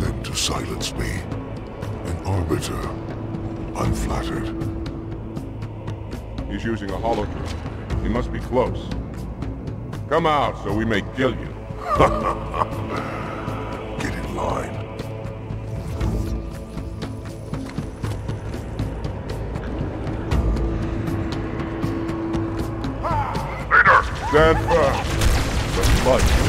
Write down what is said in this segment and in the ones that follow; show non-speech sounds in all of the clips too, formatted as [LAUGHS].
to silence me. An Arbiter. Unflattered. He's using a hologram. He must be close. Come out so we may kill you. [LAUGHS] Get in line. Leader! Stand firm. The light.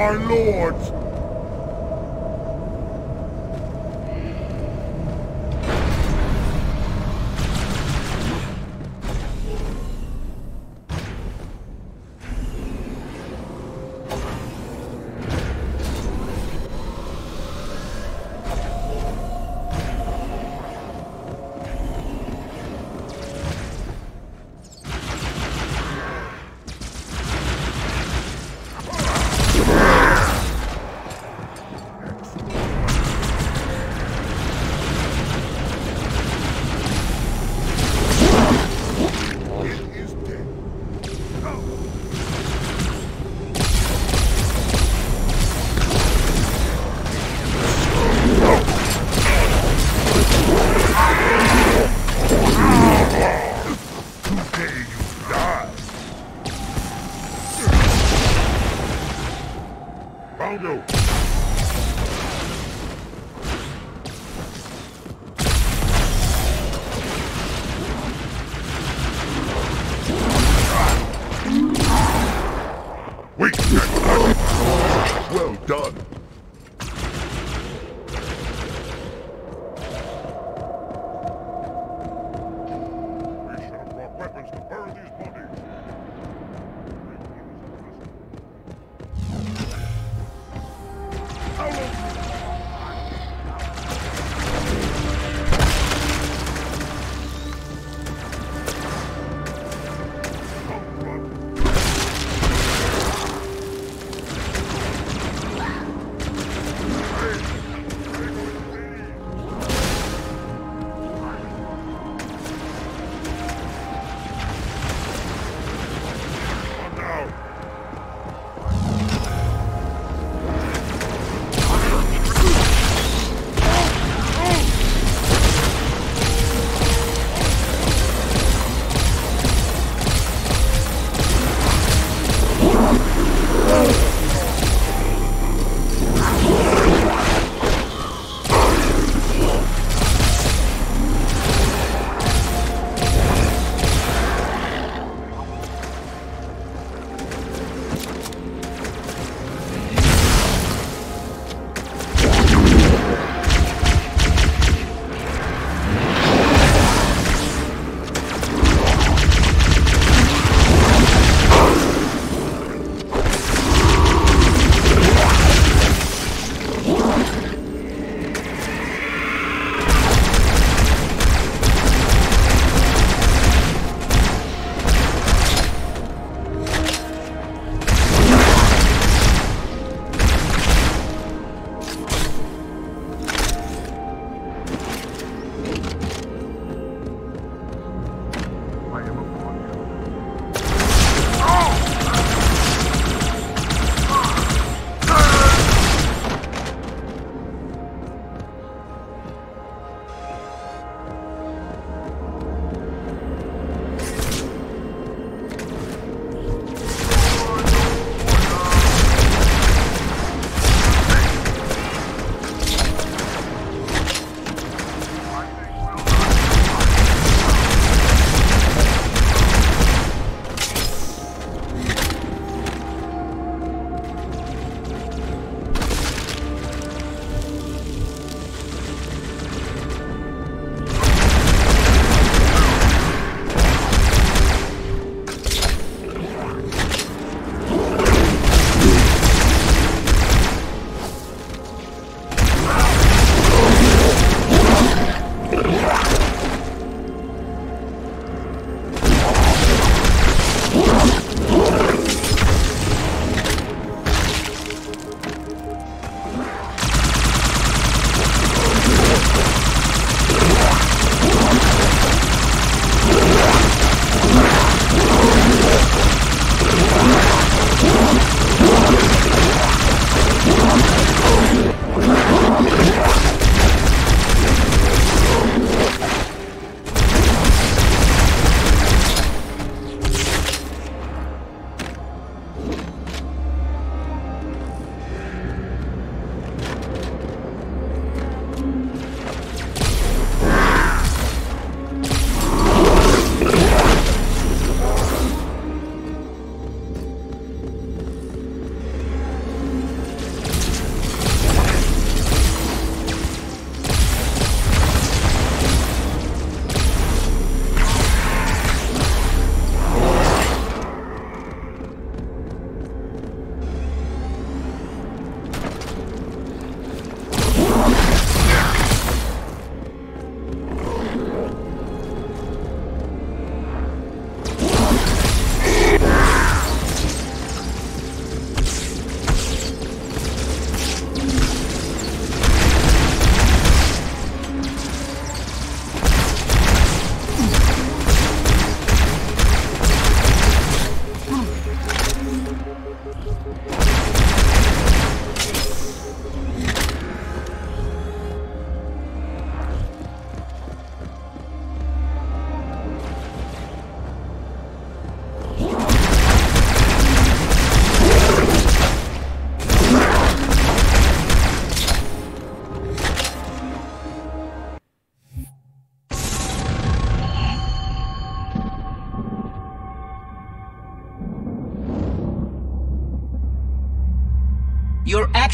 Our lords!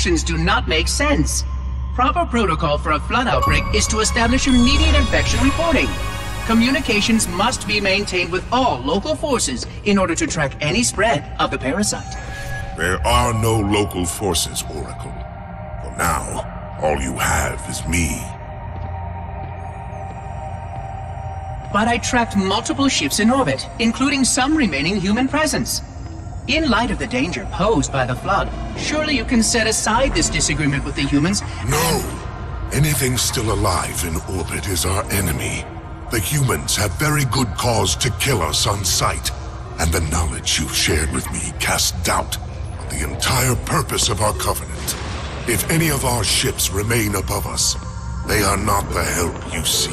Actions do not make sense. Proper protocol for a flood outbreak is to establish immediate infection reporting. Communications must be maintained with all local forces in order to track any spread of the parasite. There are no local forces, Oracle. For now, all you have is me. But I tracked multiple ships in orbit, including some remaining human presence. In light of the danger posed by the flood, surely you can set aside this disagreement with the humans. No! Anything still alive in orbit is our enemy. The humans have very good cause to kill us on sight, and the knowledge you've shared with me casts doubt on the entire purpose of our covenant. If any of our ships remain above us, they are not the help you seek.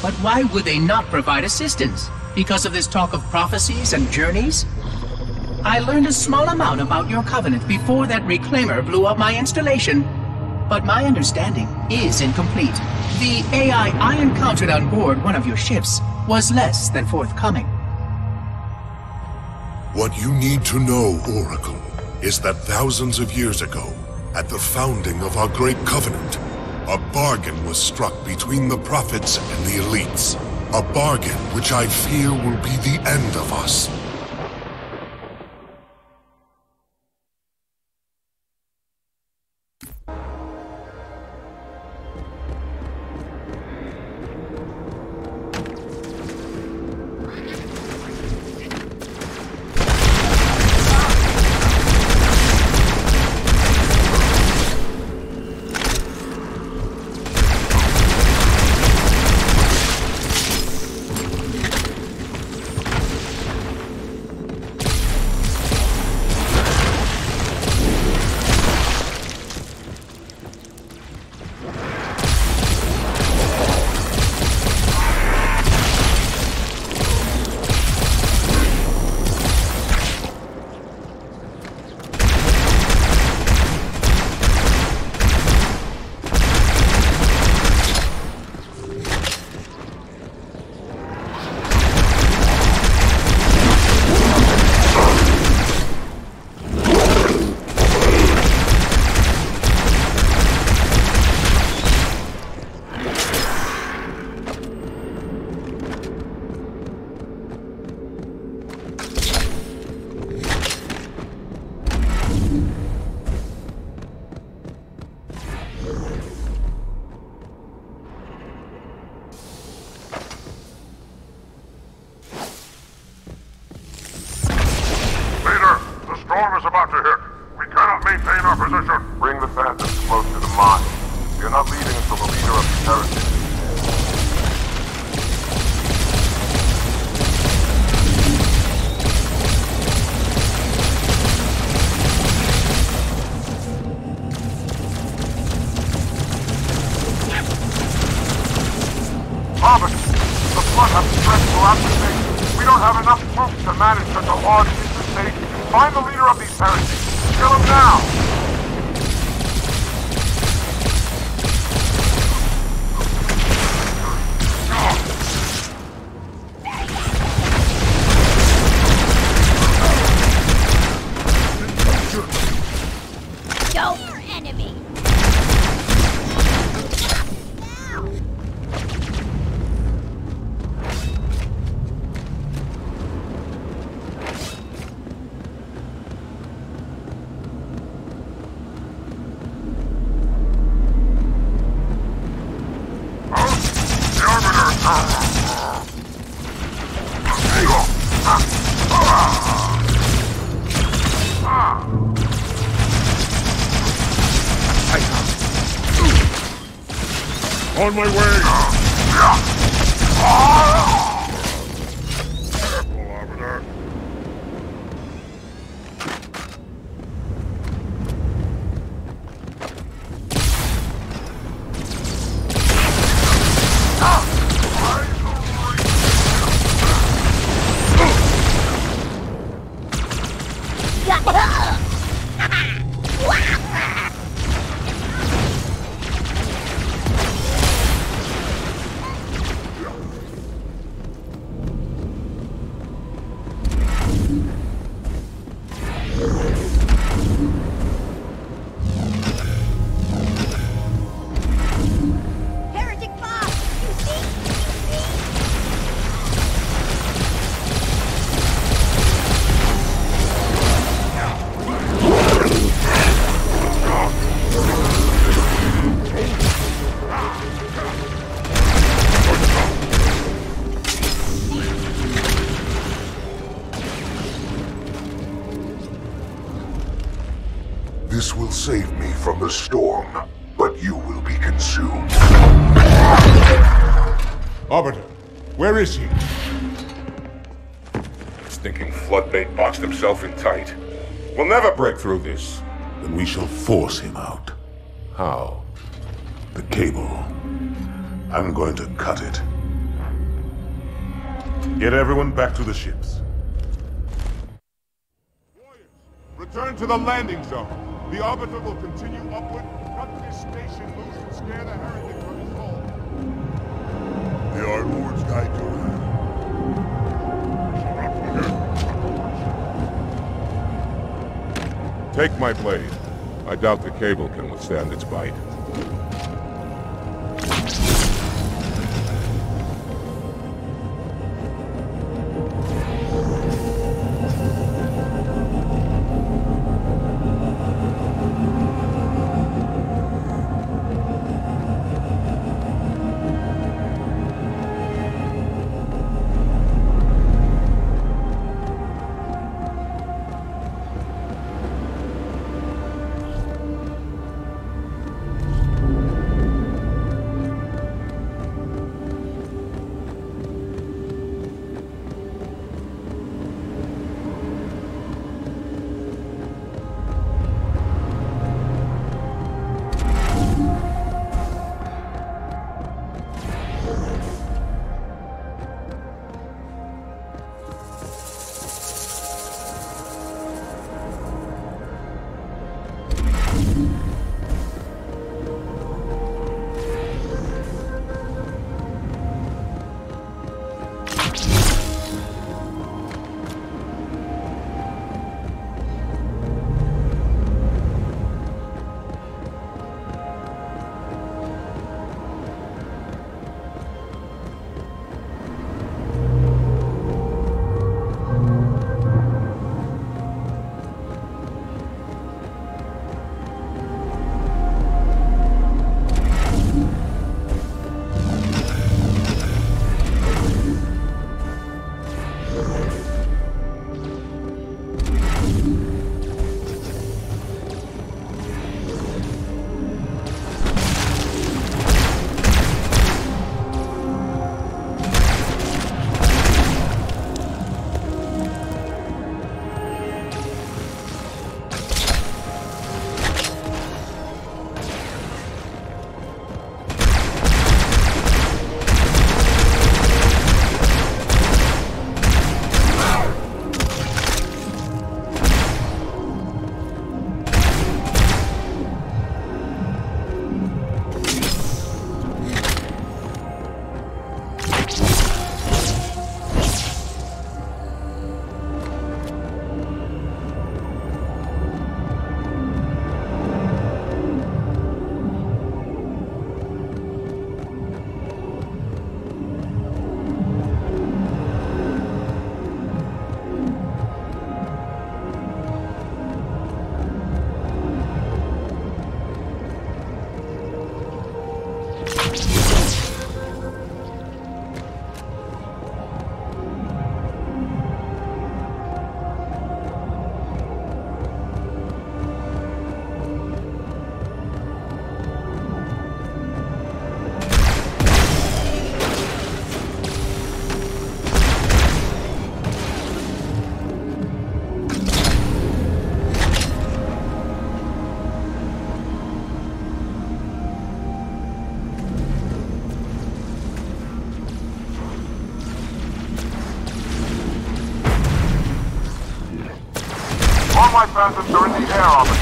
But why would they not provide assistance? Because of this talk of prophecies and journeys? I learned a small amount about your covenant before that reclaimer blew up my installation, but my understanding is incomplete. The AI I encountered on board one of your ships was less than forthcoming. What you need to know, Oracle, is that thousands of years ago, at the founding of our great covenant, a bargain was struck between the prophets and the elites. A bargain which I fear will be the end of us. On my way! Arbiter, where is he? Stinking floodbait boxed himself in tight. We'll never break through this. Then we shall force him out. How? The cable. I'm going to cut it. Get everyone back to the ships. Return to the landing zone. The Arbiter will continue upward, cut this station loose, and scare the Lords guide. Take my blade. I doubt the cable can withstand its bite. air officer.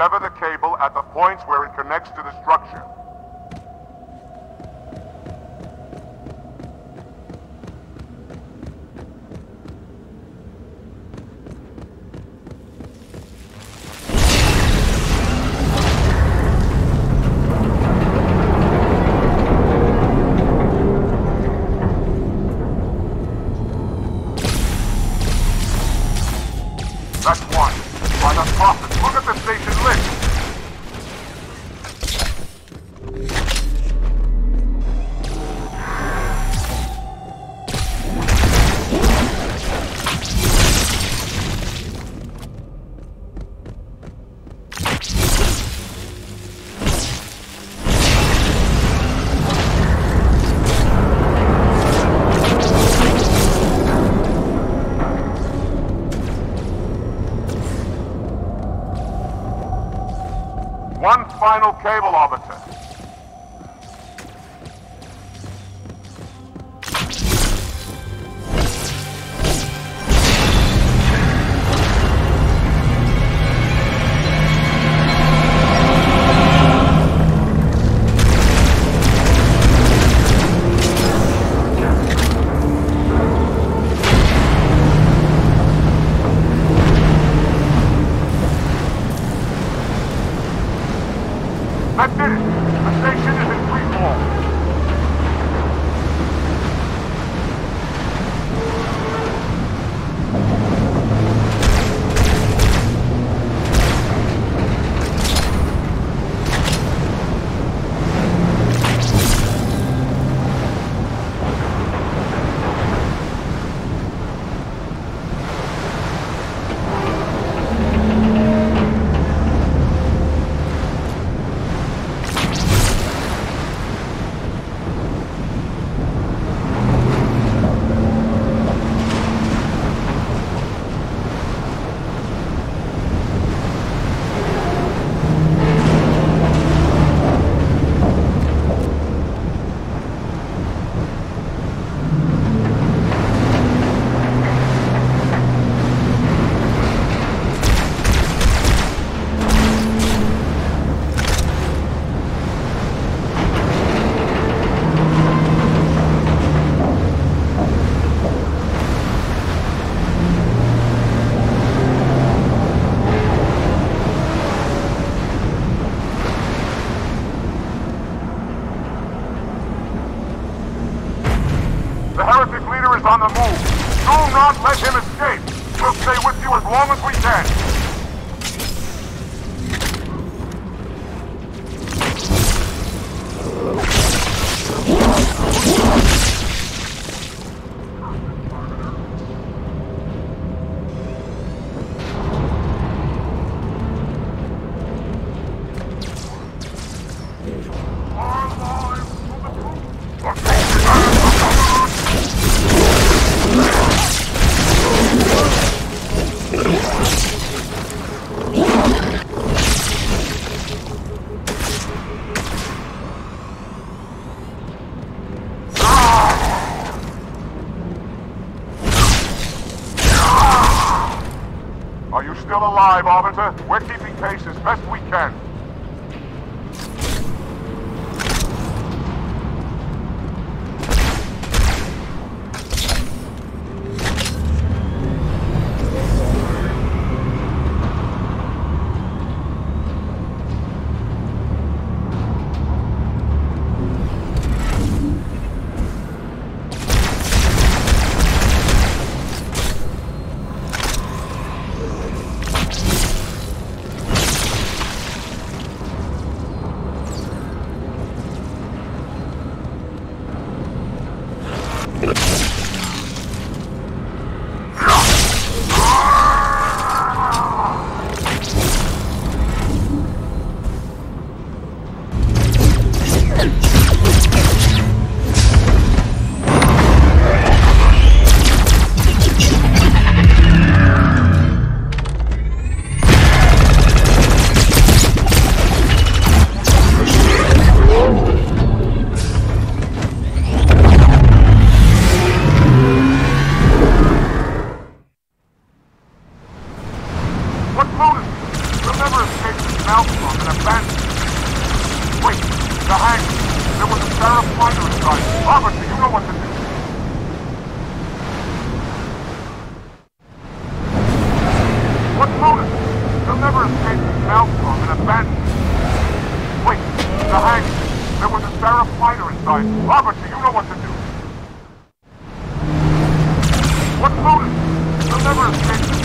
sever the cable at the points where it connects to the structure.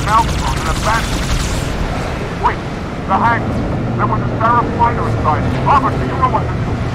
Abandoned. Wait, the hack. There was a Seraph fighter inside. Robert, do you know what to do?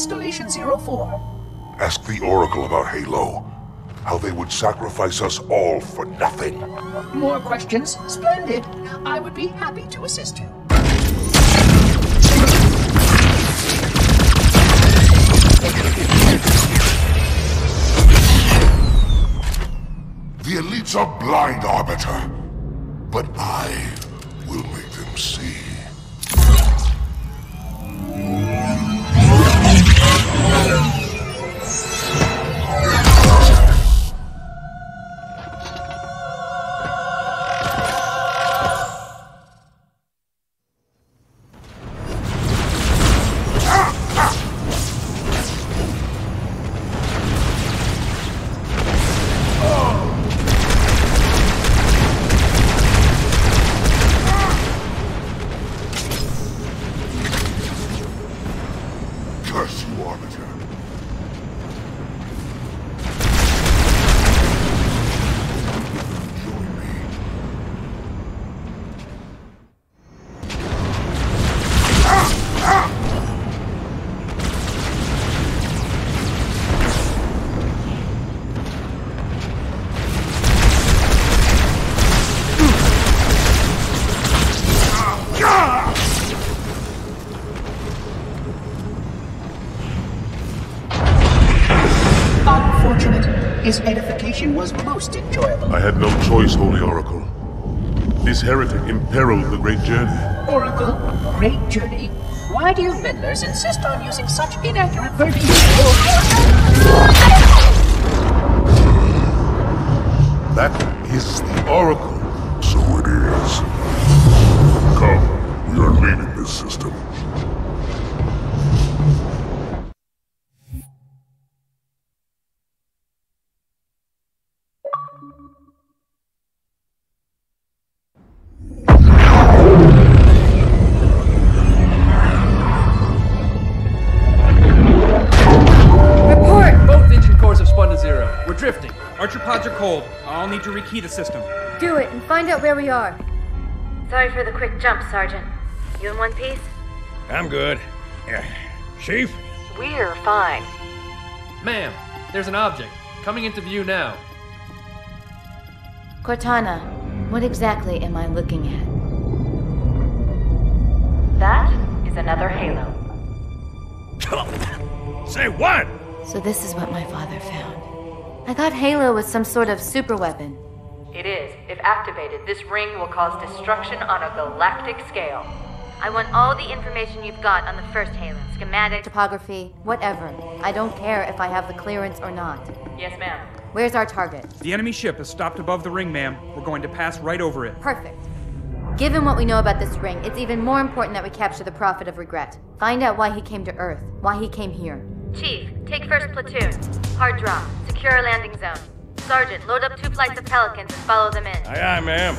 Installation 04. Ask the Oracle about Halo. How they would sacrifice us all for nothing. More questions? Splendid. I would be happy to assist you. The elites are blind, Arbiter. But I will make them see. Heretic imperiled the great journey. Oracle, great journey. Why do you meddlers insist on using such inaccurate verbiage? That is the Oracle. So it is. Come, we are leaving this system. I'll to rekey the system. Do it and find out where we are. Sorry for the quick jump, Sergeant. You in one piece? I'm good. Yeah. Chief? We're fine. Ma'am, there's an object. Coming into view now. Cortana, what exactly am I looking at? That is another Halo. [LAUGHS] Say what? So this is what my father found. I thought Halo was some sort of super weapon. It is. If activated, this ring will cause destruction on a galactic scale. I want all the information you've got on the first Halo. Schematic. Topography, whatever. I don't care if I have the clearance or not. Yes, ma'am. Where's our target? The enemy ship has stopped above the ring, ma'am. We're going to pass right over it. Perfect. Given what we know about this ring, it's even more important that we capture the Prophet of Regret. Find out why he came to Earth, why he came here. Chief, take first platoon. Hard drop. Secure a landing zone. Sergeant, load up two flights of Pelicans and follow them in. Aye, aye, ma'am.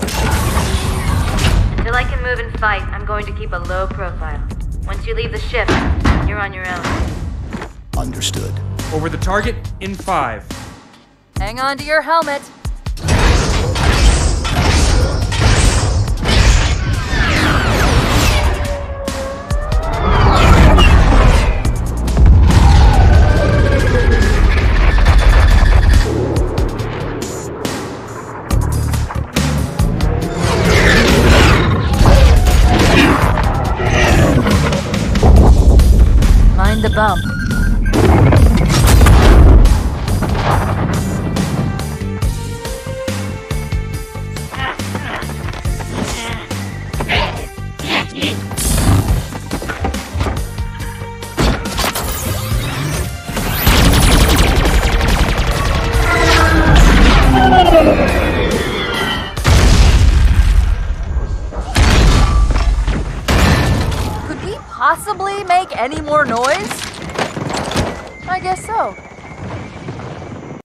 Until I can move and fight, I'm going to keep a low profile. Once you leave the ship, you're on your own. Understood. Over the target in five. Hang on to your helmet. Mind